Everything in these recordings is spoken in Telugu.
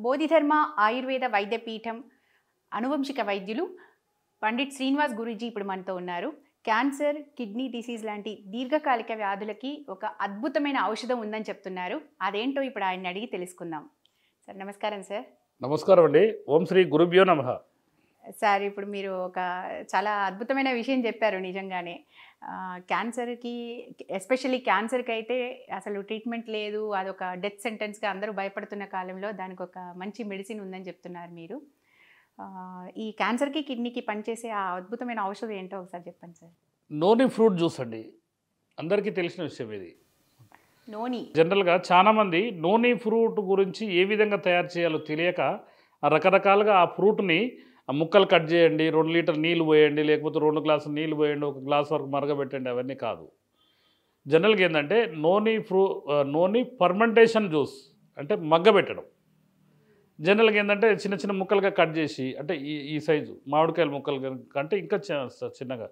బోధిధర్మ ఆయుర్వేద వైద్యపీఠం అనువంశిక వైద్యులు పండిట్ శ్రీనివాస్ గురూజీ ఇప్పుడు మనతో ఉన్నారు. క్యాన్సర్ కిడ్నీ డిసీజ్ లాంటి దీర్ఘకాలిక వ్యాధులకి ఒక అద్భుతమైన ఔషధం ఉందని చెప్తున్నారు. అదేంటో ఇప్పుడు ఆయన అడిగి తెలుసుకుందాం. సార్ నమస్కారం సార్. నమస్కారం అండి. ఓం శ్రీ గురుభ్యో నమ. సార్ ఇప్పుడు మీరు ఒక చాలా అద్భుతమైన విషయం చెప్పారు నిజంగానే. క్యాన్సర్కి ఎస్పెషల్లీ క్యాన్సర్కి అయితే అసలు ట్రీట్మెంట్ లేదు. అదొక డెత్ సెంటెన్స్గా అందరూ భయపడుతున్న కాలంలో దానికి ఒక మంచి మెడిసిన్ ఉందని చెప్తున్నారు మీరు. ఈ క్యాన్సర్కి కిడ్నీకి పనిచేసే ఆ అద్భుతమైన ఔషధం ఏంటో ఒకసారి చెప్పండి సార్. నోని ఫ్రూట్ జ్యూస్ అండి. అందరికీ తెలిసిన విషయం ఇది. నోని. జనరల్గా చాలామంది నోని ఫ్రూట్ గురించి ఏ విధంగా తయారు చేయాలో తెలియక రకరకాలుగా ఆ ఫ్రూట్ని ఆ ముక్కలు కట్ చేయండి రెండు లీటర్ నీళ్ళు పోయండి లేకపోతే రెండు గ్లాసులు నీళ్ళు పోయండి ఒక గ్లాస్ వరకు మరగబెట్టండి అవన్నీ కాదు. జనరల్గా ఏంటంటే నోని ఫ్రూ నోని ఫర్మెంటేషన్ జ్యూస్ అంటే మగ్గబెట్టడం. జనరల్గా ఏంటంటే చిన్న చిన్న ముక్కలుగా కట్ చేసి అంటే ఈ ఈ సైజు మామిడికాయల ముక్కలు కంటే ఇంకా చిన్నగా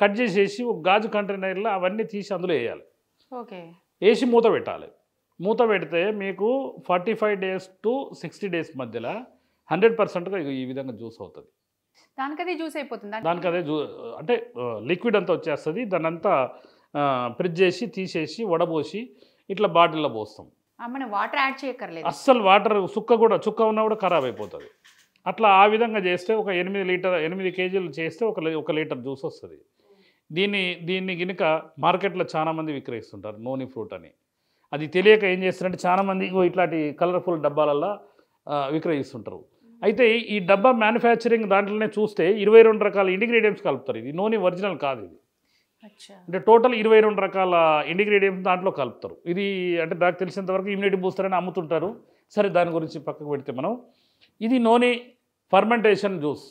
కట్ చేసేసి ఒక గాజు కంటైనర్లో అవన్నీ తీసి అందులో వేయాలి. ఓకే. వేసి మూత పెట్టాలి. మూత పెడితే మీకు forty five days to sixty days మధ్యలో హండ్రెడ్ పర్సెంట్గా ఈ విధంగా జ్యూస్ అవుతుంది. దానికదే జ్యూస్ అయిపోతుందా దానికి అదే జ్యూ అంటే లిక్విడ్ అంతా వచ్చేస్తుంది దాన్ని అంతా ఫ్రిడ్జ్ చేసి తీసేసి వడబోసి ఇట్లా బాటిల్లో పోస్తాం. మనం వాటర్ యాడ్ చేయక్కర్లేదు. అస్సలు వాటర్ సుక్క కూడా చుక్క ఉన్నా కూడా ఖరాబ్ అయిపోతుంది. అట్లా ఆ విధంగా చేస్తే ఒక ఎనిమిది లీటర్ ఎనిమిది కేజీలు చేస్తే ఒక ఒక లీటర్ జ్యూస్ వస్తుంది. దీన్ని దీన్ని గినుక మార్కెట్లో చాలామంది విక్రయిస్తుంటారు నోని ఫ్రూట్ అని. అది తెలియక ఏం చేస్తారంటే చాలామంది ఇట్లాంటి కలర్ఫుల్ డబ్బాలల్లో విక్రయిస్తుంటారు. అయితే ఈ డబ్బా మ్యానుఫ్యాక్చరింగ్ దాంట్లోనే చూస్తే ఇరవై రెండు రకాల ఇండిగ్రీడియంట్స్ కలుపుతారు. ఇది నోని ఒరిజినల్ కాదు ఇది. అంటే టోటల్ ఇరవై రెండు రకాల ఇండిగ్రీడియంట్స్ దాంట్లో కలుపుతారు. ఇది అంటే నాకు తెలిసినంతవరకు ఇమ్యూనిటీ బూస్టర్ అని అమ్ముతుంటారు. సరే దాని గురించి పక్కకు పెడితే మనం. ఇది నోని ఫర్మెంటేషన్ జ్యూస్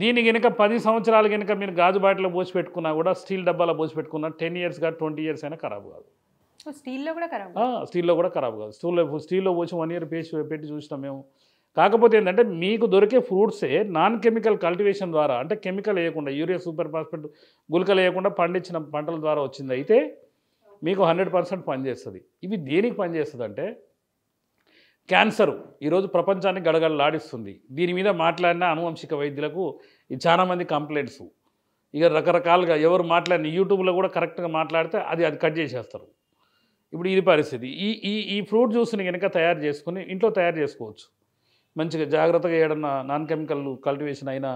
దీని కనుక పది సంవత్సరాలు కనుక మీరు గాజు బాటిలో పోసి పెట్టుకున్నా కూడా స్టీల్ డబ్బాలో పోసి పెట్టుకున్నా టెన్ ఇయర్స్ కాదు ట్వంటీ ఇయర్స్ అయినా ఖరాబ్ కాదు. స్టీల్లో కూడా ఖరాబ్ స్టీల్లో కూడా ఖరాబ్ కాదు. స్టూల్లో స్టీల్లో పోసి వన్ ఇయర్ పేసి పెట్టి చూసినాం మేము. కాకపోతే ఏంటంటే మీకు దొరికే ఫ్రూట్సే నాన్ కెమికల్ కల్టివేషన్ ద్వారా అంటే కెమికల్ వేయకుండా యూరియా సూపర్ ఫాస్ఫేట్ గుళికలు వేయకుండా పండించిన పంటల ద్వారా వచ్చింది అయితే మీకు హండ్రెడ్ పర్సెంట్ పనిచేస్తుంది. ఇవి దేనికి పనిచేస్తుంది అంటే క్యాన్సర్ ఈరోజు ప్రపంచాన్ని గడగడలాడిస్తుంది. దీని మీద మాట్లాడిన అనువంశిక వైద్యులకు ఇది చాలామంది కంప్లైంట్స్. ఇక రకరకాలుగా ఎవరు మాట్లాడిన యూట్యూబ్లో కూడా కరెక్ట్గా మాట్లాడితే అది అది కట్ చేసేస్తారు. ఇప్పుడు ఇది పరిస్థితి. ఈ ఈ ఈ ఫ్రూట్ జ్యూస్ని కనుక తయారు చేసుకుని ఇంట్లో తయారు చేసుకోవచ్చు. మంచిగా జాగ్రత్తగా ఏడన్నా నాన్ కెమికల్ కల్టివేషన్ అయిన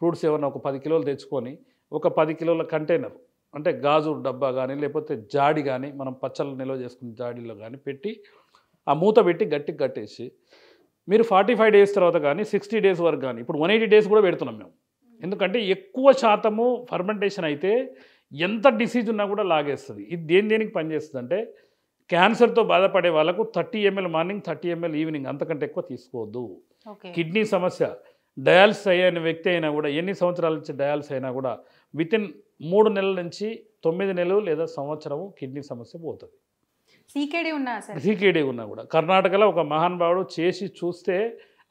ఫ్రూట్స్ ఏమన్నా ఒక పది కిలోలు తెచ్చుకొని ఒక పది కిలోల కంటైనర్ అంటే గాజు డబ్బా కానీ లేకపోతే జాడి కానీ మనం పచ్చళ్ళు నిల్వ చేసుకునే జాడీలో కానీ పెట్టి ఆ మూత పెట్టి గట్టికి కట్టేసి మీరు ఫార్టీ ఫైవ్ డేస్ తర్వాత కానీ సిక్స్టీ డేస్ వరకు కానీ ఇప్పుడు వన్ ఎయిటీ డేస్ కూడా పెడుతున్నాం మేము. ఎందుకంటే ఎక్కువ శాతము ఫర్మెంటేషన్ అయితే ఎంత డిసీజ్ ఉన్నా కూడా లాగేస్తుంది. ఇది దేని దేనికి పనిచేస్తుంది అంటే క్యాన్సర్తో బాధపడే వాళ్ళకు thirty ML morning thirty ML evening అంతకంటే ఎక్కువ తీసుకోవద్దు. కిడ్నీ సమస్య డయాలసిస్ అయిన వ్యక్తి అయినా కూడా ఎన్ని సంవత్సరాల నుంచి డయాలసిస్ అయినా కూడా వితిన్ మూడు నెలల నుంచి తొమ్మిది నెలలు లేదా సంవత్సరము కిడ్నీ సమస్య పోతుంది. సీకేడీ ఉన్నా సార్. సీకేడీ ఉన్నా కూడా. కర్ణాటకలో ఒక మహానుభావుడు చేసి చూస్తే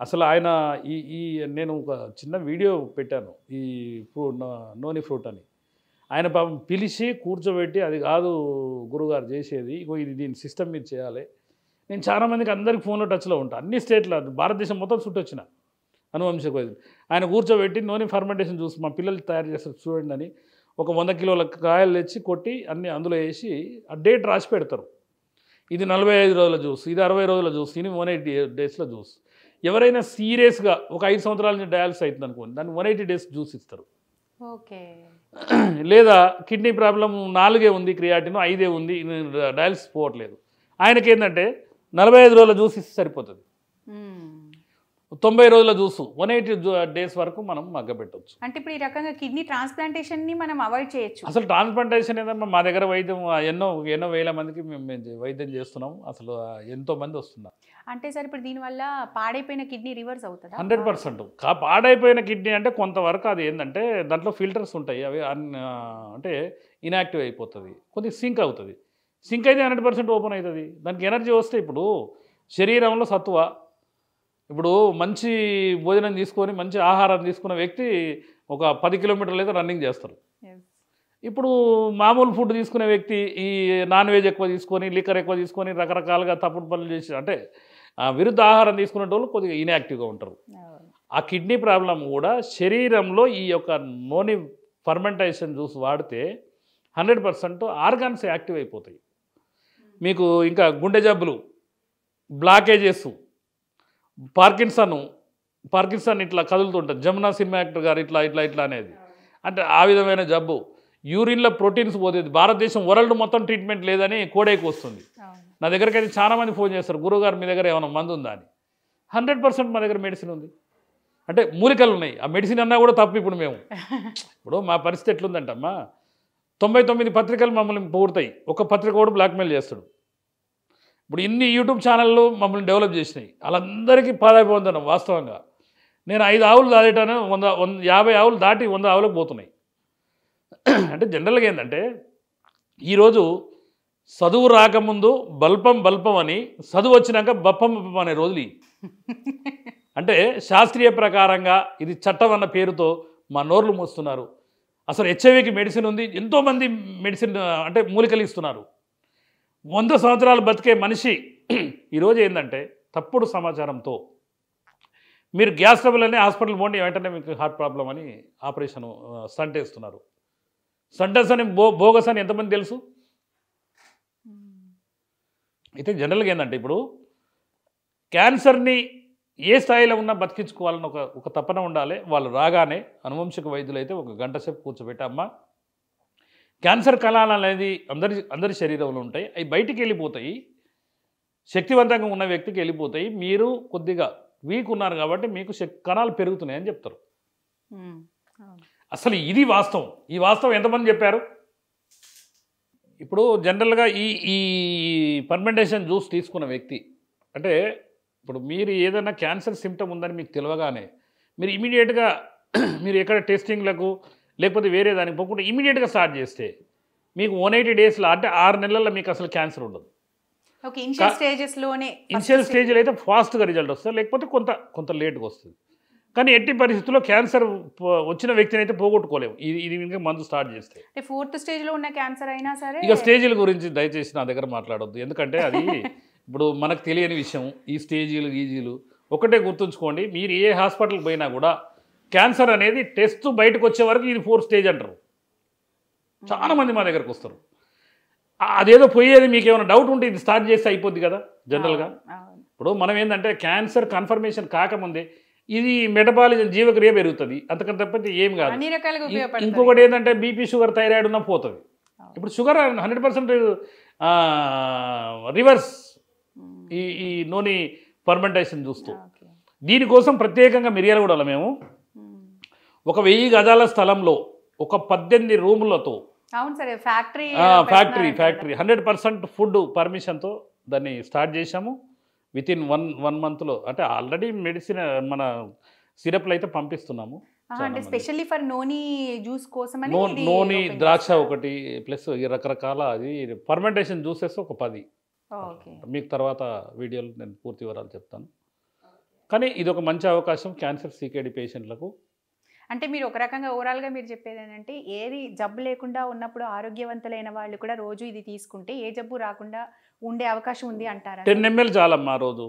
అసలు ఆయన ఈ ఈ నేను ఒక చిన్న వీడియో పెట్టాను. ఈ ఫ్రూట్ నోని ఫ్రూట్ అని. ఆయన పాపం పిలిచి కూర్చోబెట్టి అది కాదు గురుగారు చేసేది ఇగో ఇది దీని సిస్టమ్ మీరు చేయాలి. నేను చాలామందికి అందరికీ అందరికి ఫోన్లో టచ్లో ఉంటాను అన్ని స్టేట్లో భారతదేశం మొత్తం చుట్టొచ్చిన అనువంశిక వైద్యులు. ఆయన కూర్చోబెట్టి నూనె ఫర్మెంటేషన్ చూసి మా పిల్లలు తయారు చేస్తారు చూడండి అని ఒక వంద కిలోల కాయలు తెచ్చి కొట్టి అన్ని అందులో వేసి ఆ డేట్ రాసి పెడతారు. ఇది నలభై ఐదు రోజుల జ్యూస్ ఇది అరవై రోజుల జ్యూస్ ఇది వన్ ఎయిటీ డేస్లో జ్యూస్. ఎవరైనా సీరియస్గా ఒక ఐదు సంవత్సరాల నుంచి డయాలసిస్ అవుతుంది అనుకోండి దాన్ని వన్ ఎయిటీ డేస్ జ్యూస్ ఇస్తారు. ఓకే. లేదా కిడ్నీ ప్రాబ్లం నాలుగే ఉంది క్రియాటిన్ ఐదే ఉంది డయాలసిస్ పోవట్లేదు. ఆయనకి ఏంటంటే నలభై ఐదు రోజులు చూసి సరిపోతుంది. తొంభై రోజుల జ్యూస్ వన్ ఎయిటీ డేస్ వరకు మనం మగ్గబెట్టవచ్చు అంటే ఇప్పుడు ఈ రకంగా కిడ్నీ ట్రాన్స్ప్లాంటేషన్ని మనం అవాయిడ్ చేయొచ్చు. అసలు ట్రాన్స్ప్లాంటేషన్ ఏంటంటే మా దగ్గర వైద్యం ఎన్నో ఎన్నో వేల మందికి మేము వైద్యం చేస్తున్నాం అసలు ఎంతో మంది వస్తున్నారు. అంటే సార్ ఇప్పుడు దీనివల్ల పాడైపోయిన కిడ్నీ రివర్స్ అవుతుందా? Hundred percent. కా పాడైపోయిన కిడ్నీ అంటే కొంతవరకు అది ఏంటంటే దాంట్లో ఫిల్టర్స్ ఉంటాయి. అవి అంటే ఇన్యాక్టివ్ అయిపోతుంది. కొద్దిగా సింక్ అవుతుంది. సింక్ అయితే హండ్రెడ్ పర్సెంట్ ఓపెన్ అవుతుంది. దానికి ఎనర్జీ వస్తే ఇప్పుడు శరీరంలో సత్వ ఇప్పుడు మంచి భోజనం తీసుకొని మంచి ఆహారం తీసుకున్న వ్యక్తి ఒక పది కిలోమీటర్లు అయితే రన్నింగ్ చేస్తారు. ఇప్పుడు మామూలు ఫుడ్ తీసుకునే వ్యక్తి ఈ నాన్ వెజ్ ఎక్కువ తీసుకొని లిక్కర్ ఎక్కువ తీసుకొని రకరకాలుగా తప్పుడు పనులు చేసి అంటే ఆ, విరుద్ధ ఆహారం తీసుకునే వాళ్ళు కొద్దిగా ఇన్యాక్టివ్గా ఉంటారు. ఆ కిడ్నీ ప్రాబ్లం కూడా శరీరంలో ఈ యొక్క నోని ఫర్మెంటేషన్ జ్యూస్ వాడితే హండ్రెడ్ పర్సెంట్ ఆర్గాన్స్ యాక్టివ్ అయిపోతాయి మీకు ఇంకా గుండె జబ్బులు బ్లాకేజెస్ పార్కిన్సన్ పార్కిన్సన్ ఇట్లా కదులుతుంటుంది. జమునా సినిమా యాక్టర్ గారు ఇట్లా ఇట్లా ఇట్లా అనేది. అంటే ఆ విధమైన జబ్బు. యూరిన్లో ప్రోటీన్స్ పోతుంది. భారతదేశం వరల్డ్ మొత్తం ట్రీట్మెంట్ లేదని కోడేకి వస్తుంది. నా దగ్గరికి అయితే చాలా మంది ఫోన్ చేస్తారు. గురువుగారు మీ దగ్గర ఏమైనా మందు ఉందా అని. హండ్రెడ్ పర్సెంట్ మా దగ్గర మెడిసిన్ ఉంది. అంటే మూలికలు ఉన్నాయి. ఆ మెడిసిన్ అన్నా కూడా తప్పు ఇప్పుడు మేము. ఇప్పుడు మా పరిస్థితి ఎట్లుందంటమ్మా తొంభై తొమ్మిది పత్రికలు మమ్మల్ని పొగుడతాయి. ఒక పత్రిక కూడా బ్లాక్మెయిల్ చేస్తాడు. ఇప్పుడు ఇన్ని యూట్యూబ్ ఛానళ్ళు మమ్మల్ని డెవలప్ చేసినాయి. వాళ్ళందరికీ పాదాభివందనం వాస్తవంగా. నేను ఐదు ఆవులు దాటేటాను వంద వంద యాభై ఆవులు దాటి వంద ఆవులకు పోతున్నాయి. అంటే జనరల్గా ఏంటంటే ఈరోజు చదువు రాకముందు బల్పం బల్పం అని చదువు వచ్చినాక బప్పం బప్పం అనే రోజులు అంటే శాస్త్రీయ ప్రకారంగా ఇది చట్టం అన్న పేరుతో మా నోర్లు మూస్తున్నారు. అసలు హెచ్ఐవికి మెడిసిన్ ఉంది. ఎంతోమంది మెడిసిన్ అంటే మూలికలు ఇస్తున్నారు. వంద సంవత్సరాలు బతికే మనిషి ఈరోజు ఏంటంటే తప్పుడు సమాచారంతో మీరు గ్యాస్ ట్రబుల్ హాస్పిటల్ పోండి వెంటనే మీకు హార్ట్ ప్రాబ్లం అని ఆపరేషన్ సంటేస్తున్నారు వేస్తున్నారు. అని బో బోగస్ అని ఎంతమంది తెలుసు? అయితే జనరల్గా ఏంటంటే ఇప్పుడు క్యాన్సర్ని ఏ స్థాయిలో ఉన్నా బతికించుకోవాలని ఒక ఒక తపన ఉండాలి. వాళ్ళు రాగానే అనువంశిక వైద్యులు అయితే ఒక గంట సేపు కూర్చోబెట్టి అమ్మ క్యాన్సర్ కణాలు అనేది అందరి అందరి శరీరంలో ఉంటాయి. అవి బయటికి వెళ్ళిపోతాయి. శక్తివంతంగా ఉన్న వ్యక్తికి వెళ్ళిపోతాయి. మీరు కొద్దిగా వీక్ ఉన్నారు కాబట్టి మీకు శక్ కణాలు పెరుగుతున్నాయని చెప్తారు. అసలు ఇది వాస్తవం. ఈ వాస్తవం ఎంతమంది చెప్పారు? ఇప్పుడు జనరల్గా ఈ ఈ పర్మెంటేషన్ జ్యూస్ తీసుకున్న వ్యక్తి అంటే ఇప్పుడు మీరు ఏదైనా క్యాన్సర్ సిమ్టమ్ ఉందని మీకు తెలియగానే మీరు ఇమీడియట్గా మీరు ఎక్కడ టెస్టింగ్లకు లేకపోతే వేరే దానికి పోకుండా ఇమీడియట్గా స్టార్ట్ చేస్తే మీకు వన్ ఎయిటీ డేస్లో అంటే ఆరు నెలల్లో మీకు అసలు క్యాన్సర్ ఉండదు. ఓకే ఇనిషియల్ స్టేజ్లో అయితే ఫాస్ట్గా రిజల్ట్ వస్తుంది లేకపోతే కొంత కొంత లేట్గా వస్తుంది. కానీ ఎట్టి పరిస్థితుల్లో క్యాన్సర్ వచ్చిన వ్యక్తిని అయితే పోగొట్టుకోలేము. ఇది ఇది ఇంకా మందు స్టార్ట్ చేస్తే. అంటే ఫోర్త్ స్టేజ్లో ఉన్న క్యాన్సర్ అయినా సరే ఇక స్టేజీల గురించి దయచేసి నా దగ్గర మాట్లాడొద్దు. ఎందుకంటే అది ఇప్పుడు మనకు తెలియని విషయం ఈ స్టేజీలు గీజీలు ఒకటే గుర్తుంచుకోండి మీరు ఏ హాస్పిటల్కి పోయినా కూడా క్యాన్సర్ అనేది టెస్ట్ బయటకు వచ్చే వరకు ఇది ఫోర్ స్టేజ్ అంటారు. చాలా మంది మా దగ్గరకు వస్తారు. అదేదో పోయేది మీకు ఏమైనా డౌట్ ఉంటే ఇది స్టార్ట్ చేస్తే అయిపోద్ది కదా జనరల్గా. ఇప్పుడు మనం ఏంటంటే క్యాన్సర్ కన్ఫర్మేషన్ కాకముందే ఇది మెటబాలిజం జీవక్రియ పెరుగుతుంది. అంతకంత తప్పితే ఏం కాదు. ఇంకొకటి ఏంటంటే బీపీ షుగర్ థైరాయిడ్ ఉన్నా పోతుంది. ఇప్పుడు షుగర్ హండ్రెడ్ పర్సెంట్ రివర్స్. ఈ ఈ నూనె ఫర్మెంటేషన్ చూస్తూ. దీనికోసం ప్రత్యేకంగా మిరియాలు కూడా మేము. ఒక వెయ్యి గజాల స్థలంలో ఒక పద్దెనిమిది రూములతో అవును సరే factory factory factory. Hundred percent food పర్మిషన్తో దాన్ని స్టార్ట్ చేశాము. విత్ ఇన్ వన్ వన్ మంత్లో. అంటే ఆల్రెడీ మెడిసిన్ మన సిరప్లు అయితే పంపిస్తున్నాము అంటే. స్పెషల్లీ ఫర్ నోని జ్యూస్ కోసం నోని ద్రాక్ష? ఒకటి ప్లస్ ఈ రకరకాల అది ఫర్మెంటేషన్ జ్యూసెస్ ఒక పది. మీకు తర్వాత వీడియోలో నేను పూర్తి వివరాలు చెప్తాను. కానీ ఇది ఒక మంచి అవకాశం క్యాన్సర్ సీకేడి పేషెంట్లకు. అంటే మీరు ఒక రకంగా ఓవరాల్గా మీరు చెప్పేది ఏంటంటే ఏది జబ్బు లేకుండా ఉన్నప్పుడు ఆరోగ్యవంతులైన వాళ్ళు కూడా రోజు ఇది తీసుకుంటే ఏ జబ్బు రాకుండా ఉండే అవకాశం ఉంది అంటారా? టెన్ ఎంఎల్ చాలమ్మా రోజు.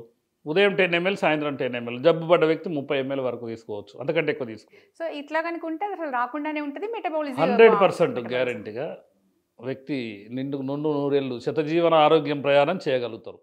ఉదయం టెన్ ఎంఎల్ సాయంత్రం టెన్ ఎంఎల్. జబ్బు పడ్డ వ్యక్తి ముప్పై ఎంఎల్ వరకు తీసుకోవచ్చు. అంతకంటే ఎక్కువ తీసుకోవచ్చు సో ఇట్లా కనుకుంటే అసలు రాకుండానే ఉంటుంది మెటబాలిజం హండ్రెడ్ పర్సెంట్ గ్యారంటీగా వ్యక్తి నిండు నుండు నూరేళ్ళు శతజీవన ఆరోగ్యం ప్రయాణం చేయగలుగుతారు.